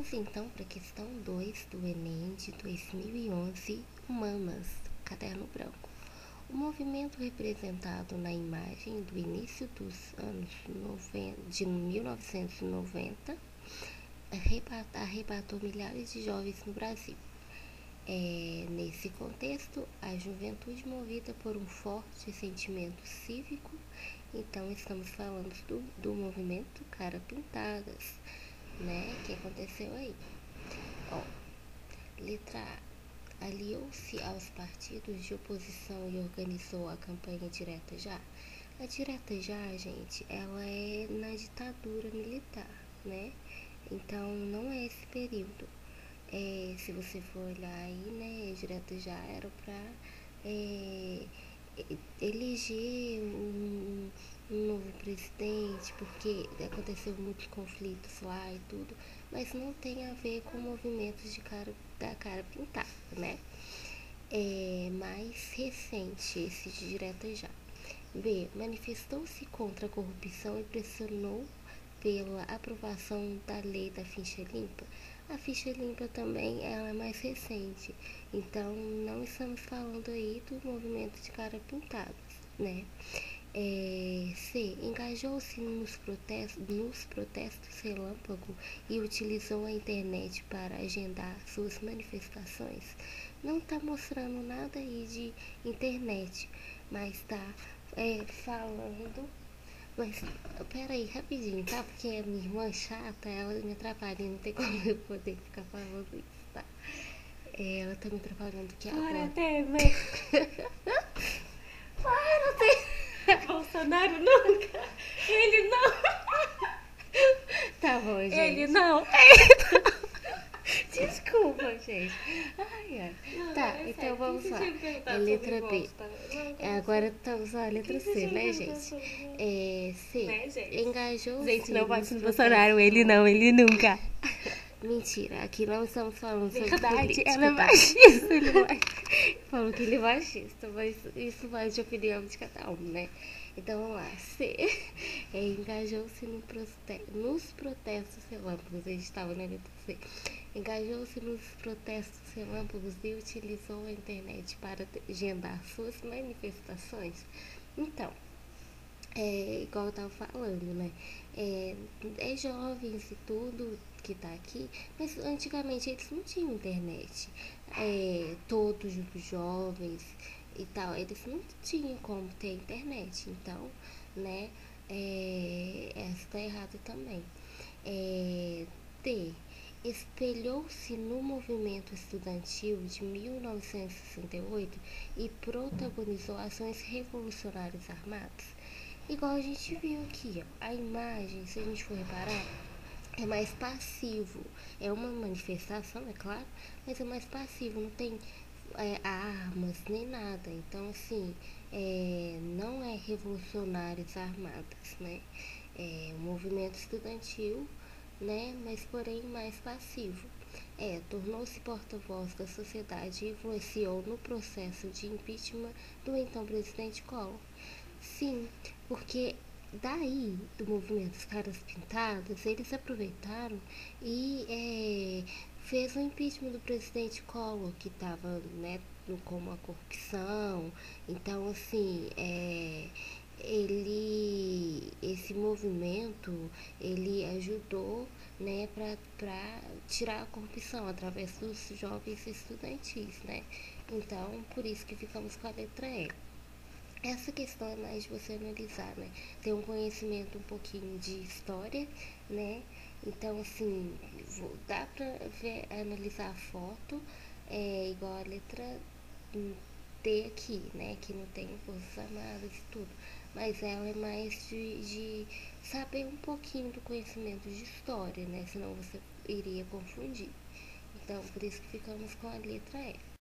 Vamos então para a questão 2 do Enem de 2011, Humanas, caderno branco. O movimento representado na imagem do início dos anos 90, de 1990 arrebatou milhares de jovens no Brasil. É, nesse contexto, a juventude movida por um forte sentimento cívico, então estamos falando do, do movimento Cara Pintadas né? Que aconteceu aí. Ó, letra A. Aliou-se aos partidos de oposição e organizou a campanha direta já. A direta já, gente, ela é na ditadura militar, né? Então não é esse período. É, se você for olhar aí, né, direta já era para é, eleger um um novo presidente, porque aconteceu muitos conflitos lá e tudo, mas não tem a ver com movimentos de cara, da cara pintada, né? É mais recente esse de direta já. B. Manifestou-se contra a corrupção e pressionou pela aprovação da lei da ficha limpa. A ficha limpa também ela é mais recente, então não estamos falando aí do movimento de cara pintada, né? É, C. Engajou-se nos protestos, nos protestos relâmpago e utilizou a internet para agendar suas manifestações. Não está mostrando nada aí de internet, mas está é, falando. Mas peraí, rapidinho, tá? Porque a minha irmã chata, ela me atrapalha, não tem como eu poder ficar falando isso, tá? É, ela tá me atrapalhando aqui agora. Para, Temer! Para, Temer! Bolsonaro nunca. Ele não. Tá bom, gente. Ele não. Desculpa, gente. Ai, ai. Não, Tá, é então sério, vamos lá. É letra B. Não, agora estamos na letra que C, né, gente? É, C. Né, gente? Engajou Gente, não vote no Bolsonaro, ele não, ele nunca. Mentira, aqui não estamos falando sobre Verdade, política, ela é tá? machista, ele vai. Falou que ele é machista, mas isso vai de opinião de cada um, né? Então vamos lá. C. É, Engajou-se no prote- nos protestos relâmpagos. A gente estava na letra C. Engajou-se nos protestos relâmpagos e utilizou a internet para agendar suas manifestações. Então, é igual eu tava falando, né? É, é jovens e tudo que tá aqui, mas antigamente eles não tinham internet. É, todos os jovens e tal, eles não tinham como ter internet. Então, né? É, essa tá errada também. É, D. Espelhou-se no movimento estudantil de 1968 e protagonizou ações revolucionárias armadas. Igual a gente viu aqui, ó, a imagem, se a gente for reparar, é mais passivo. É uma manifestação, é claro, mas é mais passivo, não tem é, armas nem nada. Então, assim, é, não é revolucionários armadas, né? É um movimento estudantil, né? Mas porém mais passivo. É, tornou-se porta-voz da sociedade e influenciou no processo de impeachment do então presidente Collor. Sim, porque daí do movimento dos caras pintados, eles aproveitaram e é, fez o impeachment do presidente Collor, que estava né, com uma corrupção. Então, assim, é, ele, esse movimento, ele ajudou né, para tirar a corrupção através dos jovens estudantis, né? Então, por isso que ficamos com a letra E. Essa questão é mais de você analisar, né? Ter um conhecimento um pouquinho de história, né? Então, assim, vou- dá pra ver, analisar a foto, é igual a letra T aqui, né? Que não tem forças armadas e tudo. Mas ela é mais de, de saber um pouquinho do conhecimento de história, né? Senão você iria confundir. Então, por isso que ficamos com a letra E.